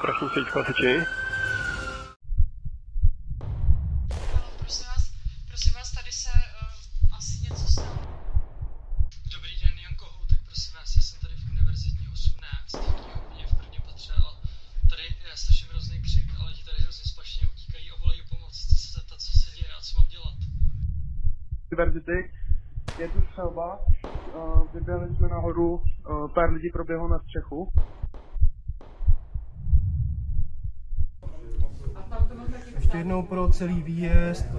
operační středisko Hasiči. Prosím vás, prosím vás, tady se uh, asi něco stalo. Dobrý den, Janko Houtek, prosím vás, já jsem tady v univerzitní 18, knihovně v prvním patře a tady já slyším hrozný křik a lidi tady hrozně splašně utíkají a volají o pomoc. Chci se zeptat, co se děje a co mám dělat. univerzity. Je tu střelba, uh, vyběhli jsme nahoru, uh, pár lidí proběhlo na střechu. Ještě jednou pro celý výjezd. eh,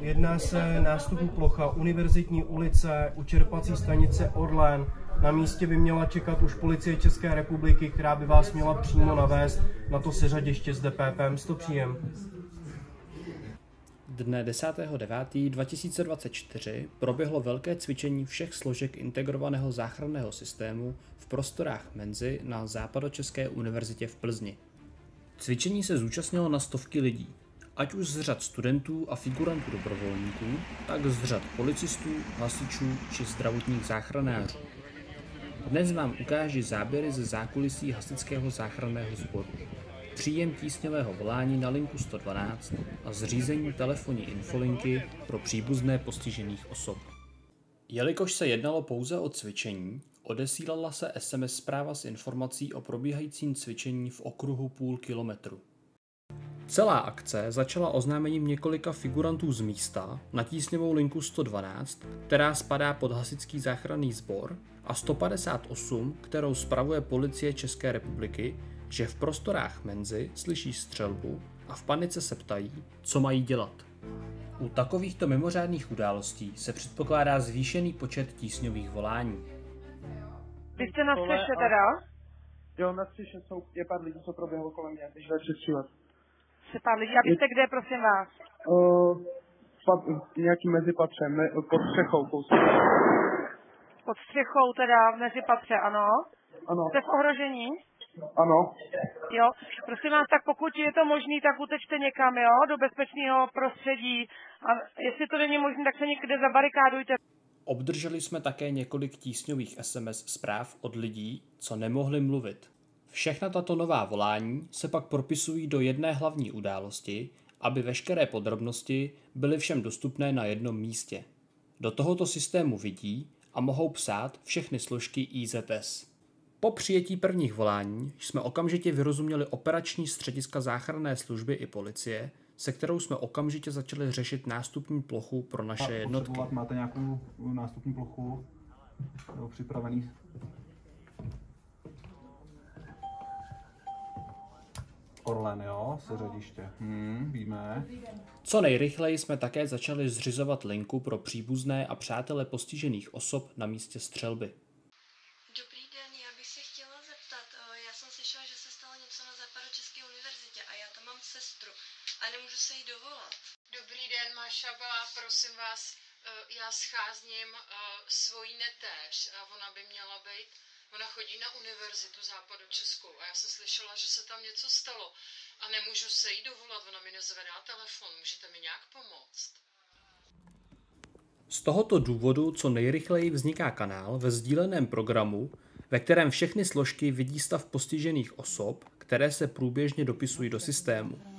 Jedná se nástupní plocha Univerzitní ulice u čerpací stanice Orlen. Na místě by měla čekat už policie České republiky, která by vás měla přímo navést na to seřadiště s DPPM 100 příjem. Dne 10.9.2024 proběhlo velké cvičení všech složek integrovaného záchranného systému v prostorách Menzy na Západočeské univerzitě v Plzni. Cvičení se zúčastnilo na stovky lidí, ať už z řad studentů a figurantů dobrovolníků, tak z řad policistů, hasičů či zdravotních záchranářů. Dnes vám ukáži záběry ze zákulisí hasičského záchranného sboru, příjem tísňového volání na linku 112 a zřízení telefonní infolinky pro příbuzné postižených osob. Jelikož se jednalo pouze o cvičení, odesílala se SMS zpráva s informací o probíhajícím cvičení v okruhu půl kilometru. Celá akce začala oznámením několika figurantů z místa na tísňovou linku 112, která spadá pod hasičský záchranný sbor, a 158, kterou spravuje policie České republiky, že v prostorách Menzy slyší střelbu a v panice se ptají, co mají dělat. U takovýchto mimořádných událostí se předpokládá zvýšený počet tísňových volání. Jste na střeše teda? Jo, na střeše jsou, je pár lidí, co proběhlo kolem mě, když jde přestřílet. Se pár lidí. A vy jste kde, prosím vás? Uh, pat, nějaký mezipatře, me, pod střechou kousek. Pod střechou teda v mezipatře, ano? Ano, Jste v ohrožení? ano. Jo. Prosím vás, tak pokud je to možný, tak utečte někam, jo? Do bezpečného prostředí. A jestli to není možné, tak se někde zabarikádujte. Obdrželi jsme také několik tísňových SMS zpráv od lidí, co nemohli mluvit. Všechna tato nová volání se pak propisují do jedné hlavní události, aby veškeré podrobnosti byly všem dostupné na jednom místě. Do tohoto systému vidí a mohou psát všechny složky IZS. Po přijetí prvních volání jsme okamžitě vyrozuměli operační střediska záchranné služby i policie, se kterou jsme okamžitě začali řešit nástupní plochu pro naše jednotky. Potřebovat máte nějakou nástupní plochu nebo připravený? Orlen, jo, seřadiště. Hmm, víme. Co nejrychleji jsme také začali zřizovat linku pro příbuzné a přátele postižených osob na místě střelby. Dobrý den, já bych se chtěla zeptat. eh, Já jsem slyšela, že se stalo něco na Západočeské univerzitě a já tam mám sestru a nemůžu se jí dovolat. Dobrý den, Mašava, prosím vás, eh, já scházním eh, svojí netéř a ona by měla být, ona chodí na univerzitu západu Českou a já jsem slyšela, že se tam něco stalo a nemůžu se jí dovolat, ona mi nezvedá telefon, můžete mi nějak pomoct? Z tohoto důvodu co nejrychleji vzniká kanál ve sdíleném programu, ve kterém všechny složky vidí stav postižených osob, které se průběžně dopisují do systému.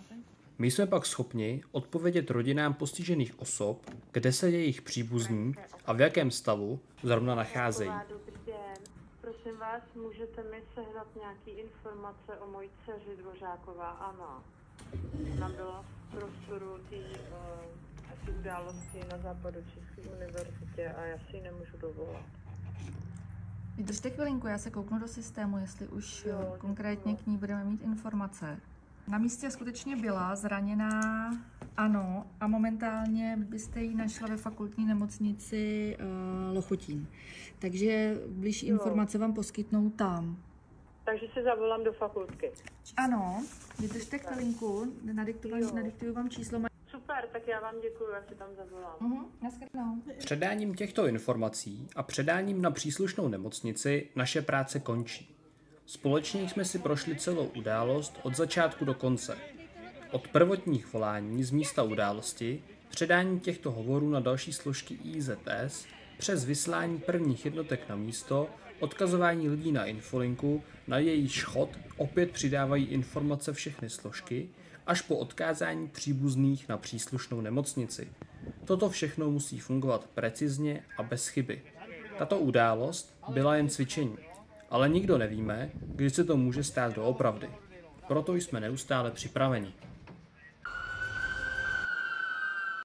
My jsme pak schopni odpovědět rodinám postižených osob, kde se jejich příbuzní a v jakém stavu zrovna nacházejí. Dobrý den. Prosím vás, můžete mi sehnat nějaké informace o mojí dceři Dvořáková? Ano. Ona byla v prostoru té uh, události na západu České univerzitě a já si ji nemůžu dovolat. Vydržte chvilinku, já se kouknu do systému, jestli už Jo, jo, konkrétně k ní budeme mít informace. Na místě skutečně byla zraněná, ano, a momentálně byste ji našla ve fakultní nemocnici uh, Lochotín. Takže blížší Jo. informace vám poskytnou tam. Takže si zavolám do fakultky. Ano, vydržte chvilinku, nadiktuju, vám číslo. Super, tak já vám děkuji, já si tam zavolám. Mhm, naschledanou. Předáním těchto informací a předáním na příslušnou nemocnici naše práce končí. Společně jsme si prošli celou událost od začátku do konce. Od prvotních volání z místa události, předání těchto hovorů na další složky IZS, přes vyslání prvních jednotek na místo, odkazování lidí na infolinku, na její chod opět přidávají informace všechny složky, až po odkázání příbuzných na příslušnou nemocnici. Toto všechno musí fungovat precizně a bez chyby. Tato událost byla jen cvičení. Ale nikdo nevíme, kdy se to může stát doopravdy. Proto jsme neustále připraveni.